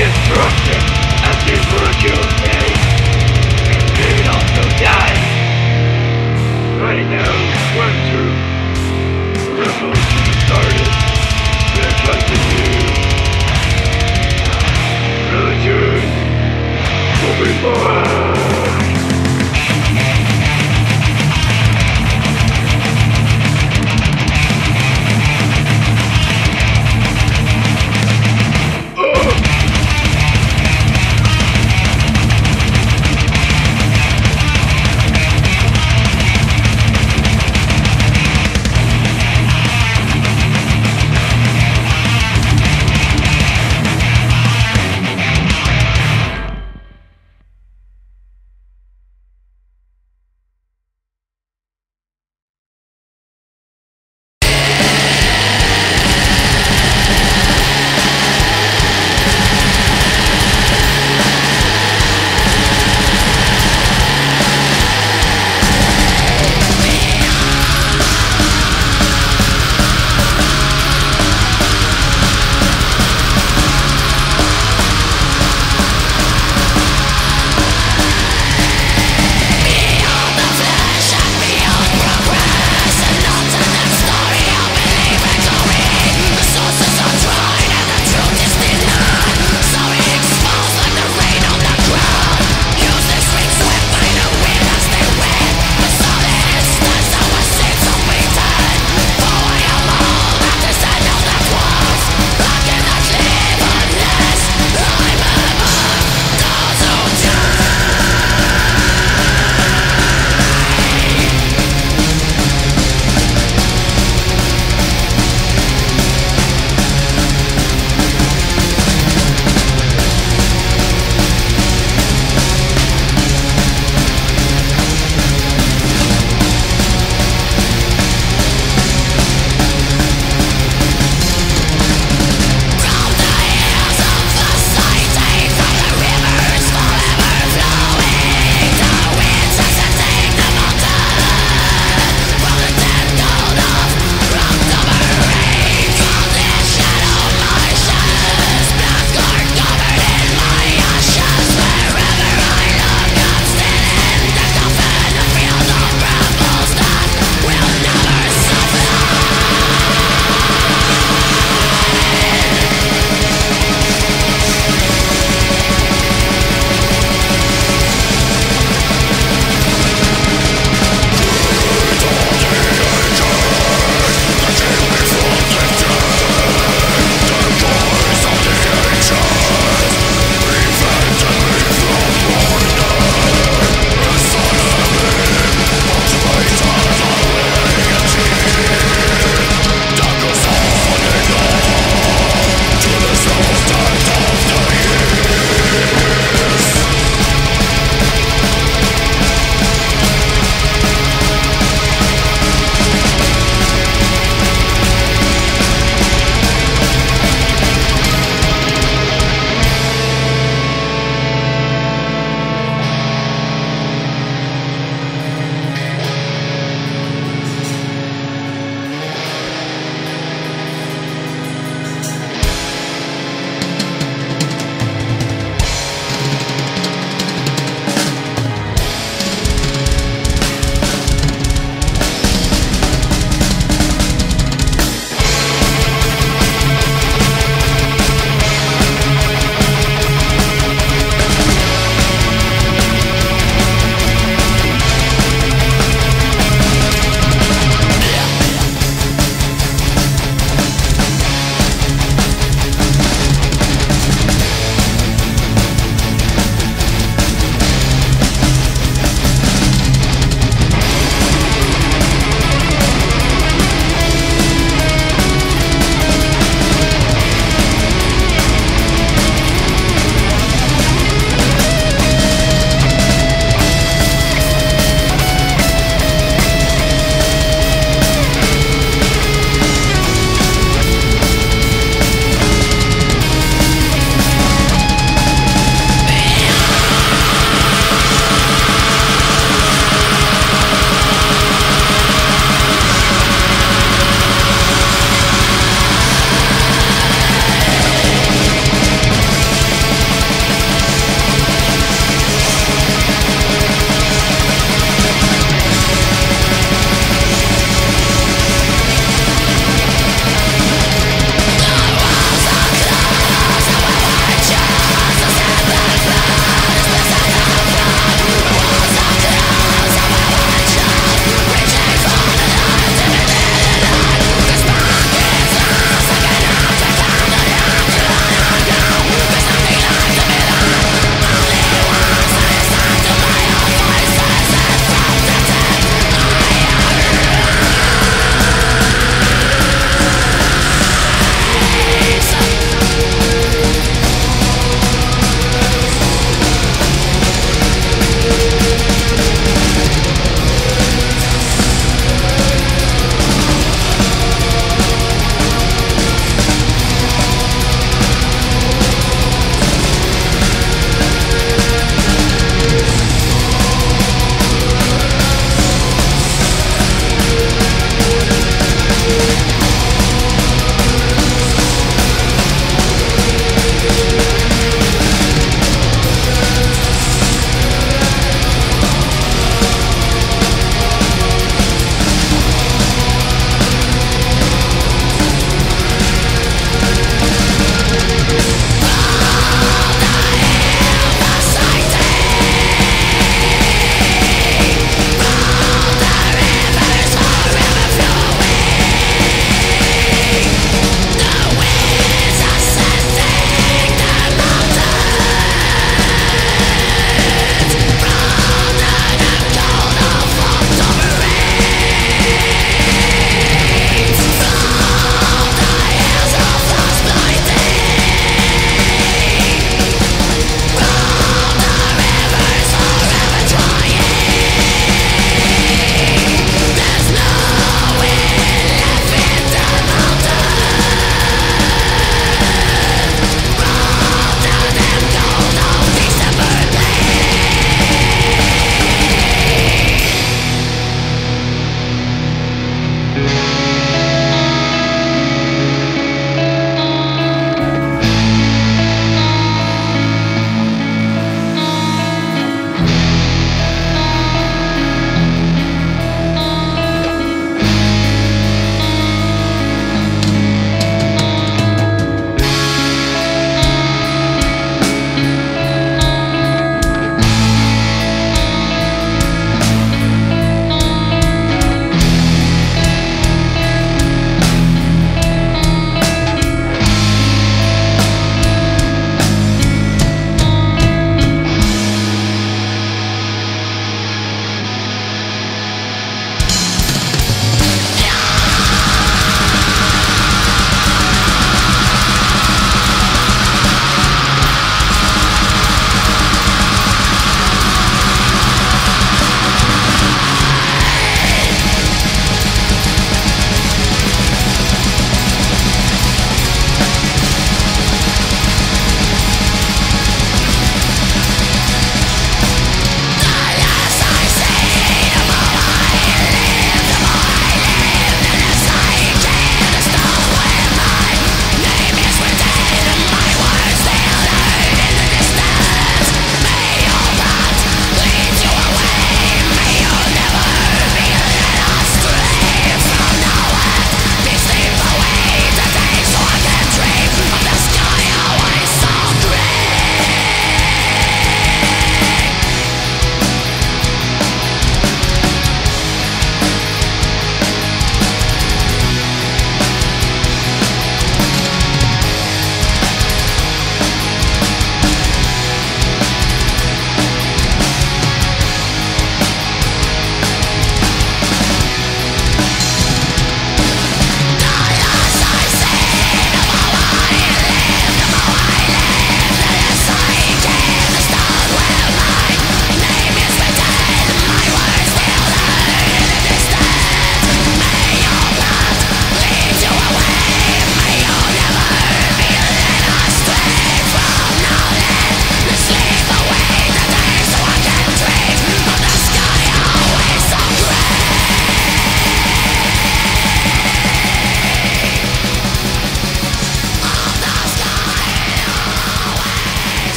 destruction and destroy your face. Speed of the time. Right now, when to started, the. Religion.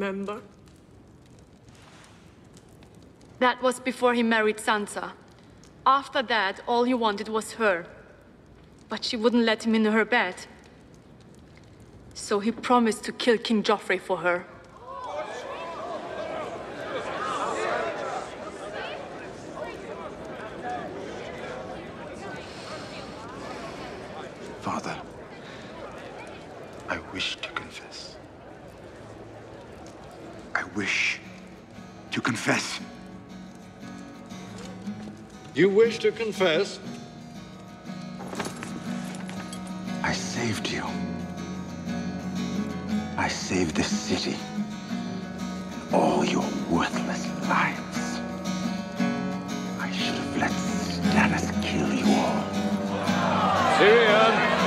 Remember? That was before he married Sansa. After that, all he wanted was her. But she wouldn't let him in her bed. So he promised to kill King Joffrey for her. Father, I wish to confess. Wish to confess. You wish to confess? I saved you. I saved this city. All your worthless lives. I should have let Stannis kill you all. Tyrion!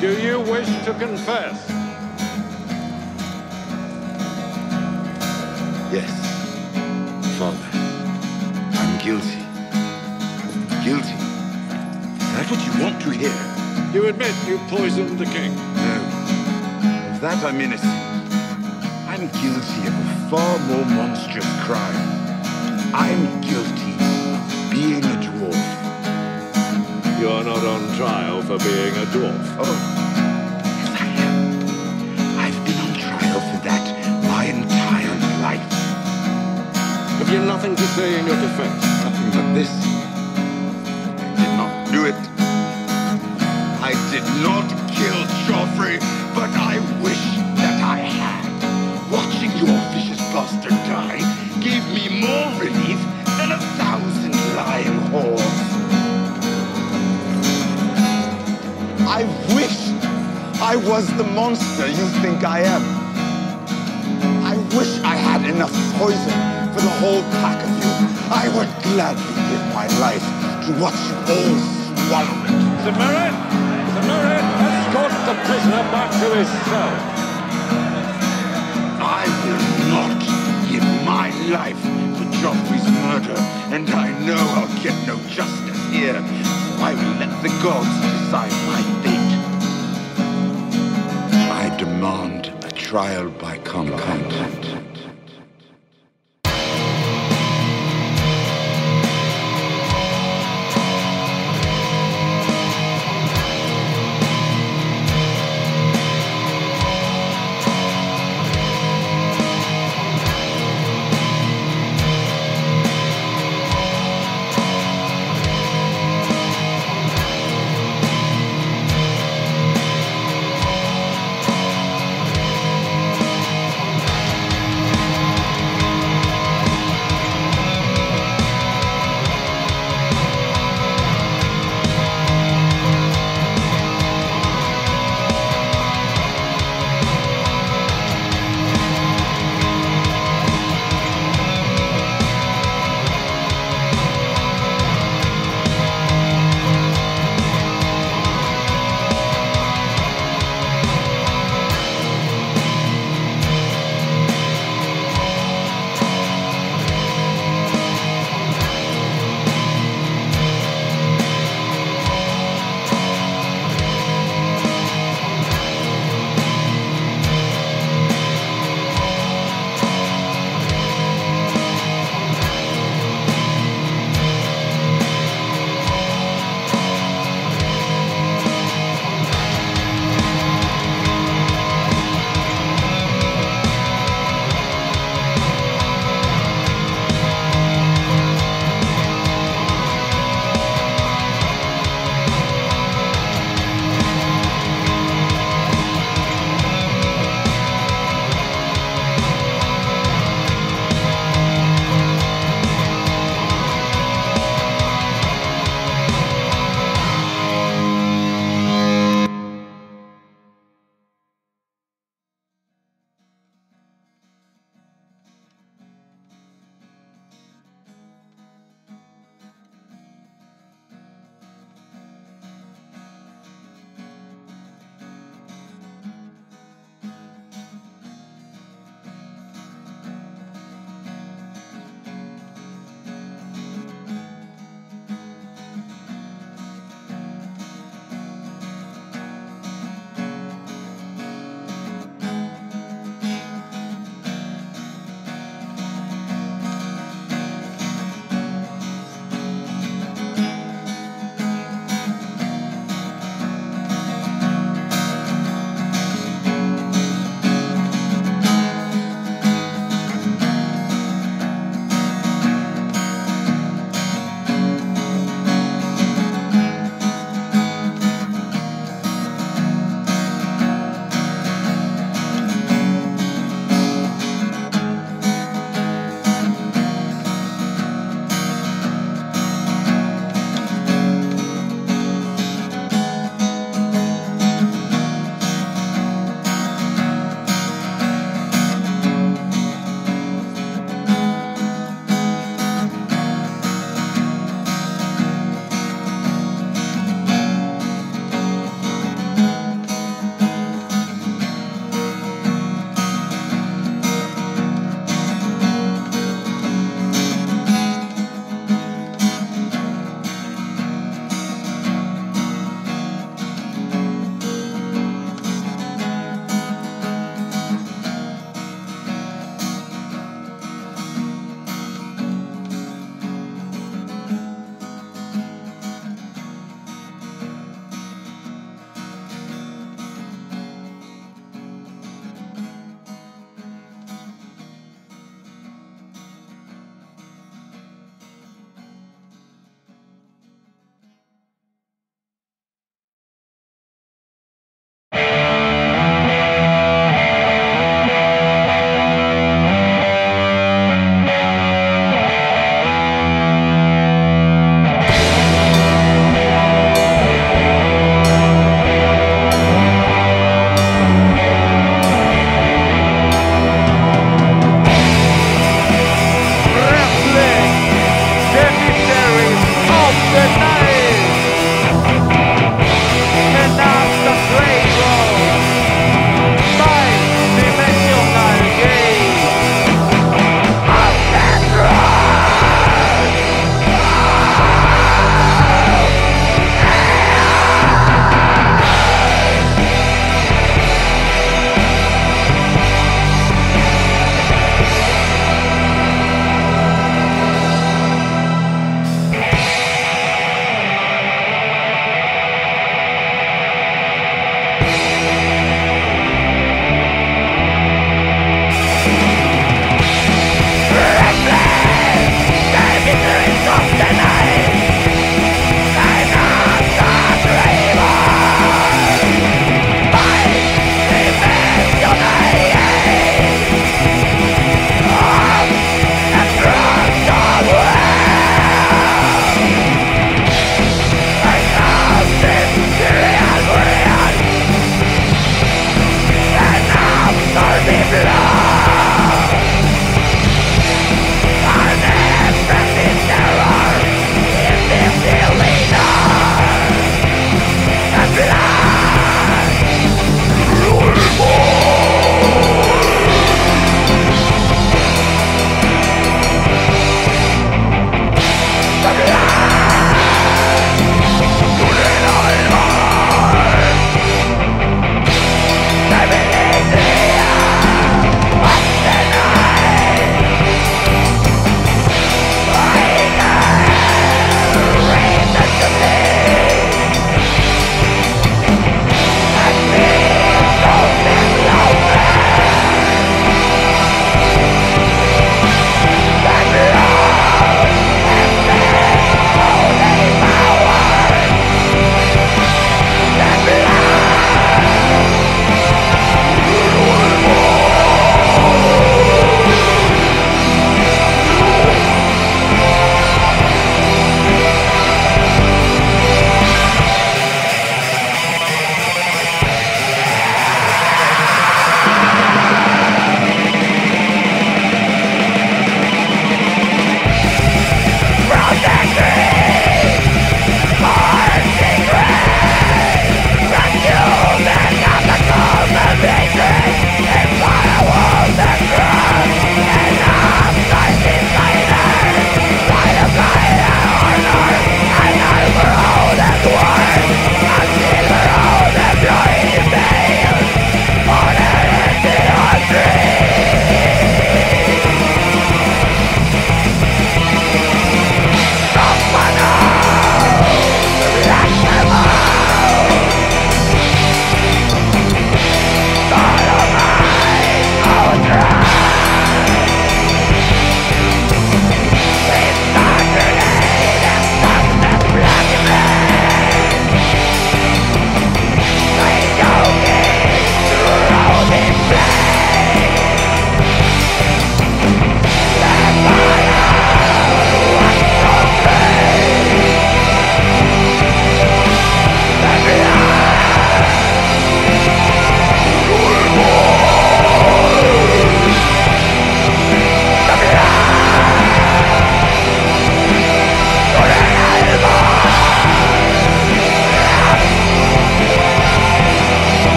Do you wish to confess? Yes, Father. I'm guilty. Guilty. Is that what you want to hear? You admit you poisoned the king. No. Of that I'm innocent. I'm guilty of a far more monstrous crime. I'm guilty of being a dwarf. You are not on trial for being a dwarf. Oh, Have you nothing to say in your defense? Nothing but this. I did not do it. I did not kill Joffrey, but I wish that I had. Watching your vicious bastard die gave me more relief than a thousand lying whores. I wish I was the monster you think I am. I wish I had enough poison for the whole pack of you. I would gladly give my life to watch you all swallow it. Sir Meryn, escort the prisoner back to his cell. I will not give my life for Joffrey's murder, and I know I'll get no justice here. So I will let the gods decide my fate. I demand a trial by combat.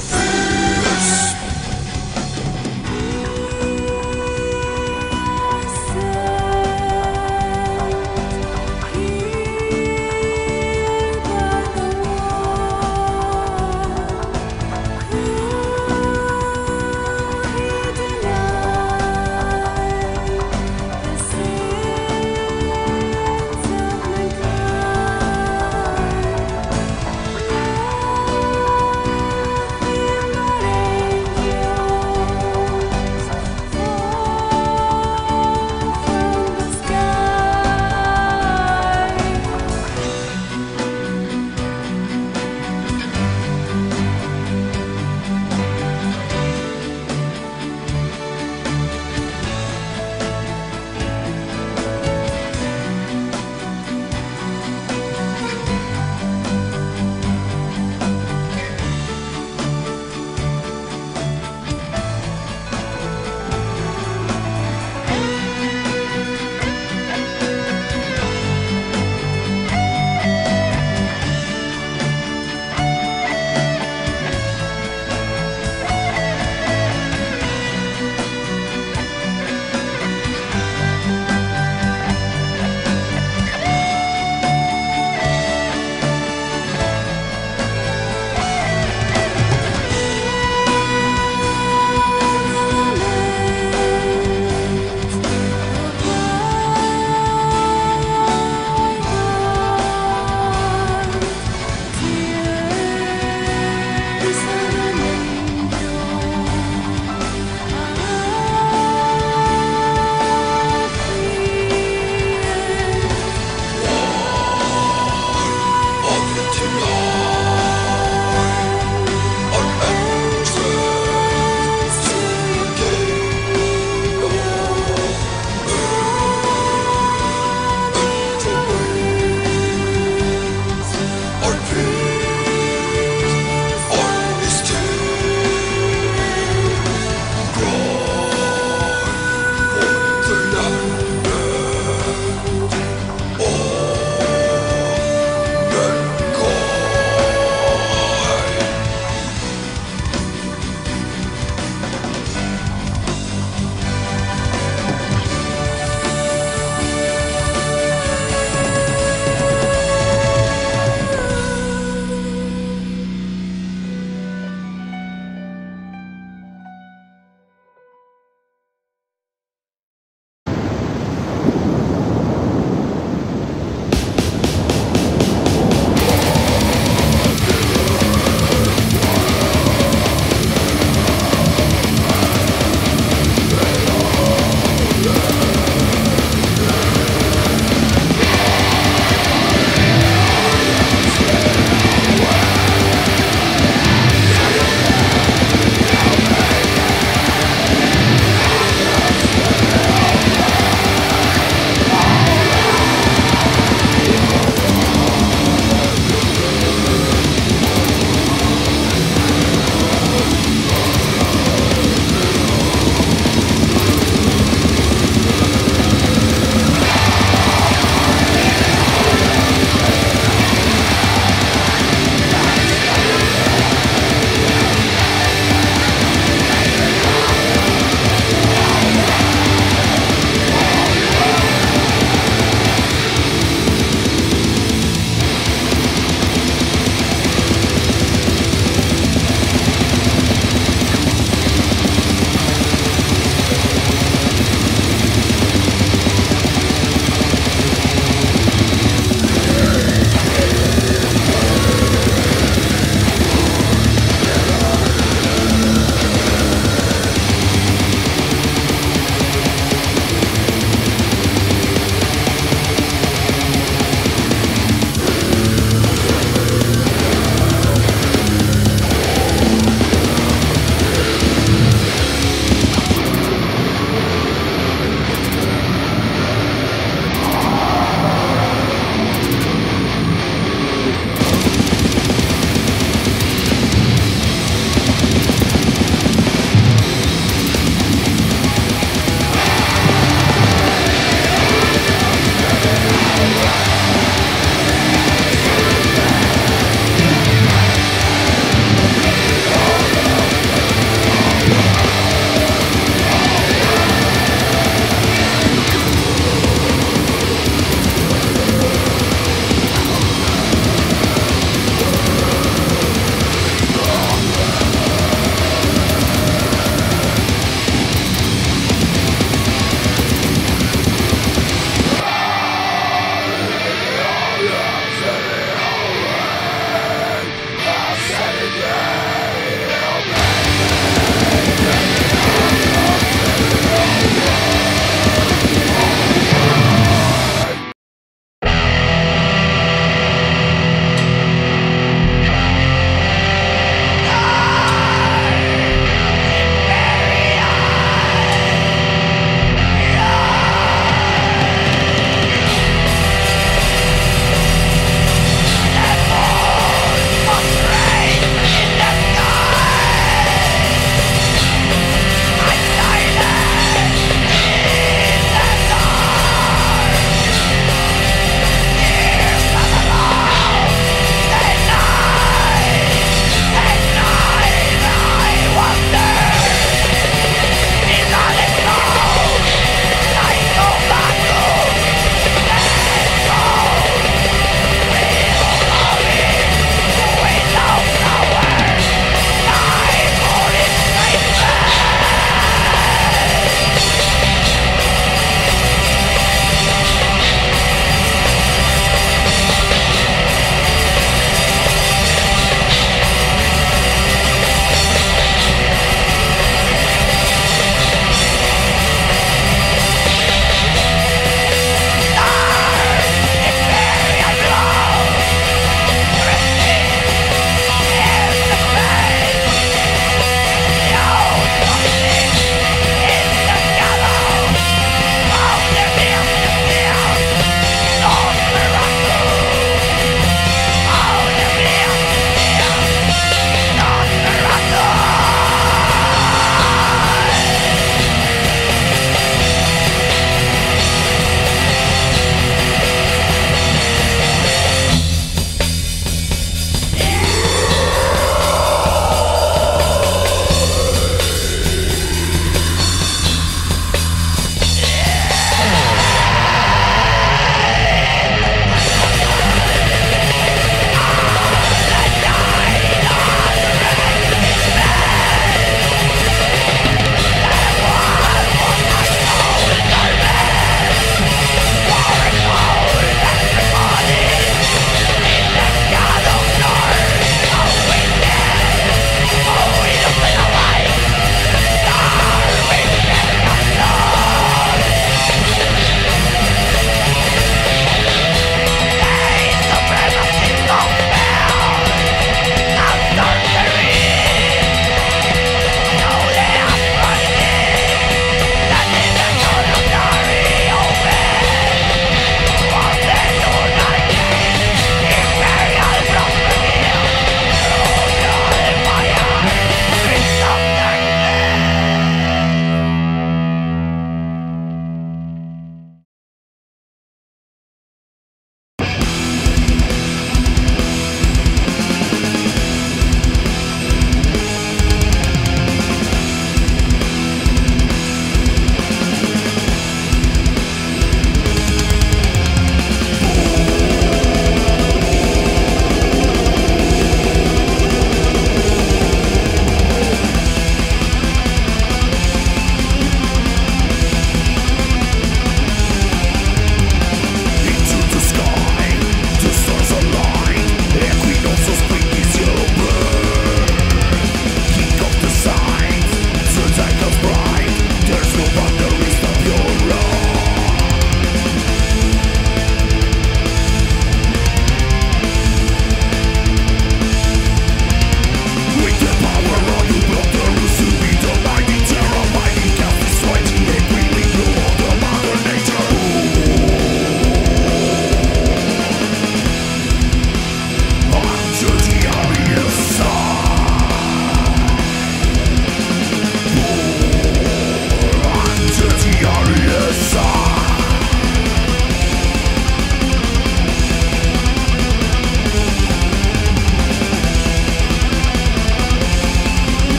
Fuck.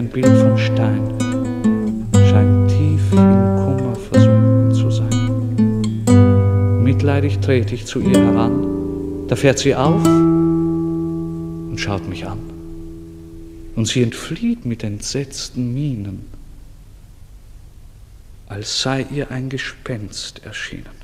Ein Bild von Stein, scheint tief in Kummer versunken zu sein. Mitleidig trete ich zu ihr heran, da fährt sie auf und schaut mich an. Und sie entflieht mit entsetzten Mienen, als sei ihr ein Gespenst erschienen.